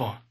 for.